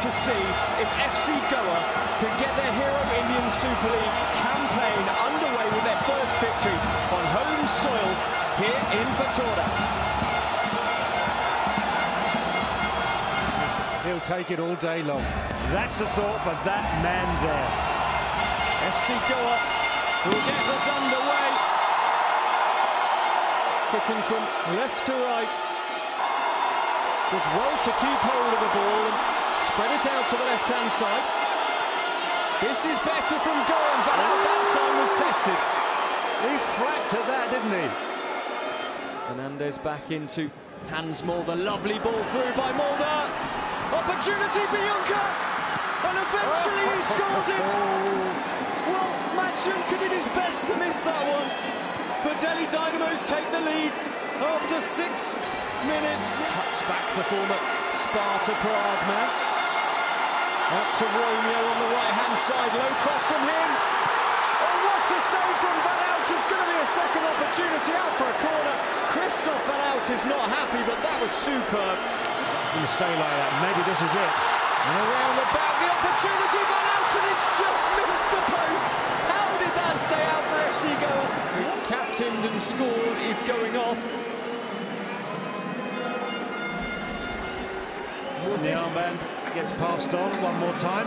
to see if FC Goa can get their Hero Indian Super League campaign underway with their first victory on home soil here in Fatorda. He'll take it all day long. That's the thought for that man there. FC Goa will get us underway. Kicking from left to right. Does well to keep hold of the ball spread it out to the left-hand side. This is better from and Van Hout that time was tested. He at that, didn't he? Fernandez back into Hans Mulder. Lovely ball through by Mulder. Opportunity for Junker. And eventually he scores it. Well, Mads Junker did his best to miss that one. But Delhi Dynamos take the lead after six minutes. Cuts back the former Sparta Prague man. Out to Romeo on the right-hand side. Low cross from him. Oh, what a save from Van Hout. It's going to be a second opportunity out for a corner. Kristof Van Hout is not happy, but that was superb. Going to stay like that. Maybe this is it. And around the back, the opportunity Van Hout, and it's just missed the post. How did that stay out for FC Goa? Captained and scored is going off. Will The armband gets passed on one more time.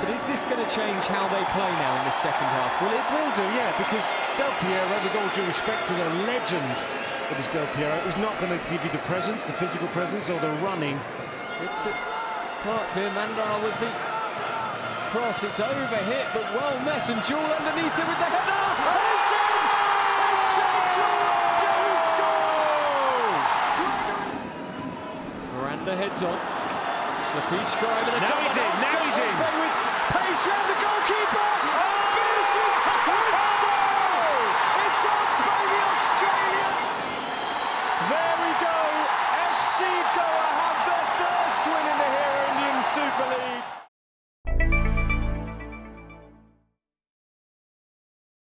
But is this going to change how they play now in the second half? Well, it will do, yeah, because Del Piero, with all due respect to the legend that is Del Piero, is not going to give you the presence, the physical presence, or the running. It's at Barkley and Mandar with the cross. It's over hit, but well met, and Jewel underneath it with the header. And it's in! It's Shane Jewel who scored! Miranda heads on. Scribe in the Now top he's in, now he's in. With pace round the goalkeeper. Oh! Finishes with style. It's Osprey, the Australian. There we go. FC Goa have their first win in the Hero Indian Super League.